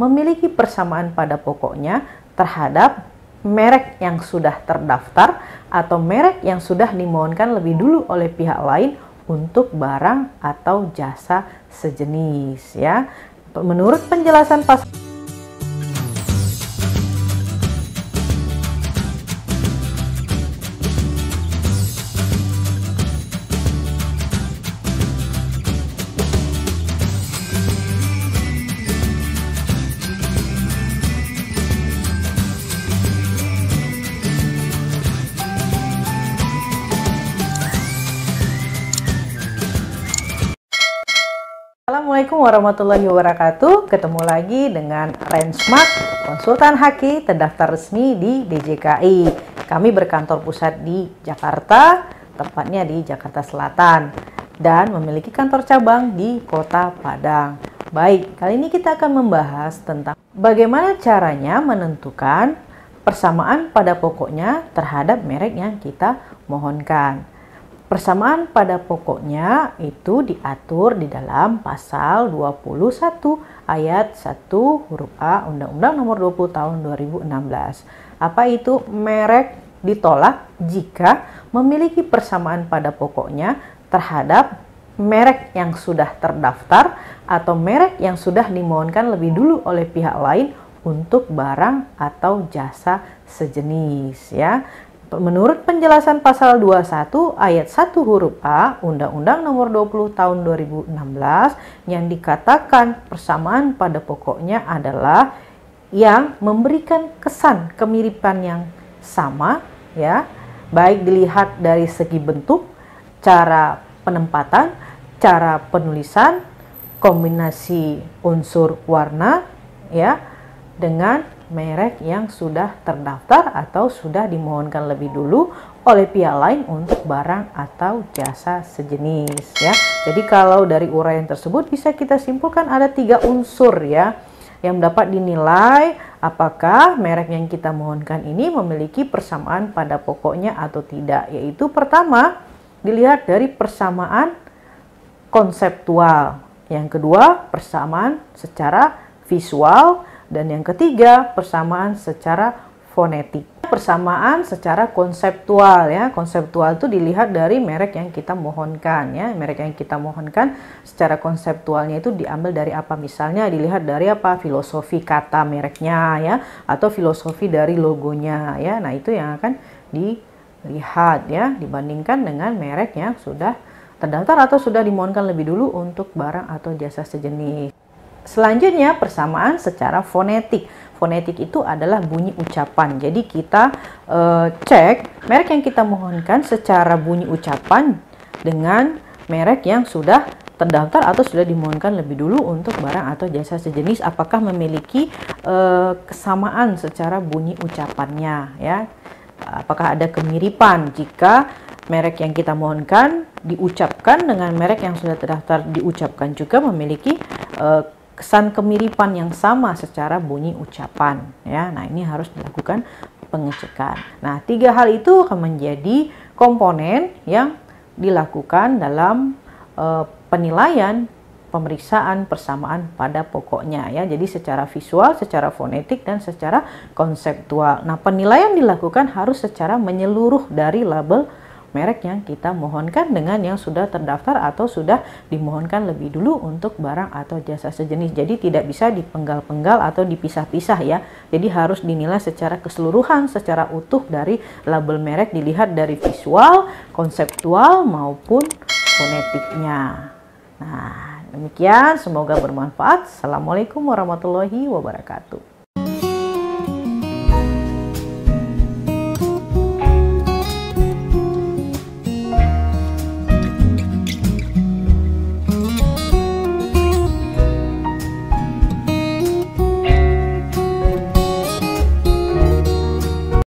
memiliki persamaan pada pokoknya terhadap merek yang sudah terdaftar atau merek yang sudah dimohonkan lebih dulu oleh pihak lain untuk barang atau jasa sejenis ya. Menurut penjelasan pasal Assalamualaikum warahmatullahi wabarakatuh. Ketemu lagi dengan Rensmart, konsultan haki terdaftar resmi di DJKI. Kami berkantor pusat di Jakarta, tepatnya di Jakarta Selatan, dan memiliki kantor cabang di Kota Padang. Baik, kali ini kita akan membahas tentang bagaimana caranya menentukan persamaan pada pokoknya terhadap merek yang kita mohonkan. Persamaan pada pokoknya itu diatur di dalam pasal 21 ayat 1 huruf A Undang-Undang Nomor 20 Tahun 2016. Apa itu merek ditolak jika memiliki persamaan pada pokoknya terhadap merek yang sudah terdaftar atau merek yang sudah dimohonkan lebih dulu oleh pihak lain untuk barang atau jasa sejenis ya. Menurut penjelasan pasal 21 ayat 1 huruf A Undang-Undang Nomor 20 Tahun 2016 yang dikatakan persamaan pada pokoknya adalah yang memberikan kesan kemiripan yang sama ya, baik dilihat dari segi bentuk, cara penempatan, cara penulisan, kombinasi unsur warna ya dengan merek yang sudah terdaftar atau sudah dimohonkan lebih dulu oleh pihak lain untuk barang atau jasa sejenis ya. Jadi kalau dari uraian tersebut bisa kita simpulkan ada tiga unsur ya yang dapat dinilai apakah merek yang kita mohonkan ini memiliki persamaan pada pokoknya atau tidak. Yaitu pertama dilihat dari persamaan konseptual. Yang kedua persamaan secara visual dan yang ketiga, persamaan secara fonetik. Persamaan secara konseptual ya. Konseptual itu dilihat dari merek yang kita mohonkan ya. Merek yang kita mohonkan secara konseptualnya itu diambil dari apa? Misalnya dilihat dari apa? Filosofi kata mereknya ya atau filosofi dari logonya ya. Nah, itu yang akan dilihat ya dibandingkan dengan merek yang sudah terdaftar atau sudah dimohonkan lebih dulu untuk barang atau jasa sejenis. Selanjutnya persamaan secara fonetik. Fonetik itu adalah bunyi ucapan. Jadi kita uh, cek merek yang kita mohonkan secara bunyi ucapan dengan merek yang sudah terdaftar atau sudah dimohonkan lebih dulu untuk barang atau jasa sejenis apakah memiliki uh, kesamaan secara bunyi ucapannya ya. Apakah ada kemiripan jika merek yang kita mohonkan diucapkan dengan merek yang sudah terdaftar diucapkan juga memiliki uh, kesan kemiripan yang sama secara bunyi ucapan ya. Nah, ini harus dilakukan pengecekan. Nah, tiga hal itu akan menjadi komponen yang dilakukan dalam uh, penilaian pemeriksaan persamaan pada pokoknya ya. Jadi secara visual, secara fonetik dan secara konseptual. Nah, penilaian dilakukan harus secara menyeluruh dari label merek yang kita mohonkan dengan yang sudah terdaftar atau sudah dimohonkan lebih dulu untuk barang atau jasa sejenis. Jadi tidak bisa dipenggal-penggal atau dipisah-pisah ya. Jadi harus dinilai secara keseluruhan, secara utuh dari label merek dilihat dari visual, konseptual maupun fonetiknya. Nah, demikian semoga bermanfaat. Assalamualaikum warahmatullahi wabarakatuh.